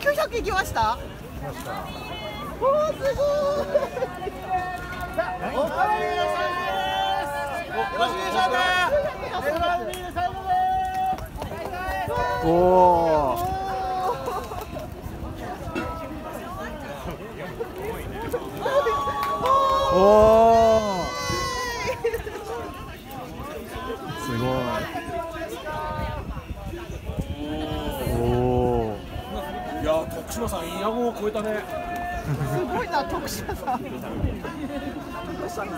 900いきました？おー。すごいおかわりですよろしいしますエルバルビー。ル最後ですおおおおすごいおおいや徳島さんイヤゴを超えたね。すごいな徳島さん。徳島さん。